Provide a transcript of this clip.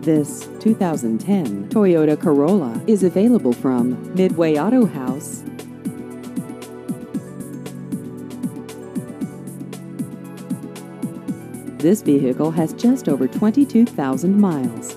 This 2010 Toyota Corolla is available from Midway Autohaus. This vehicle has just over 22,000 miles.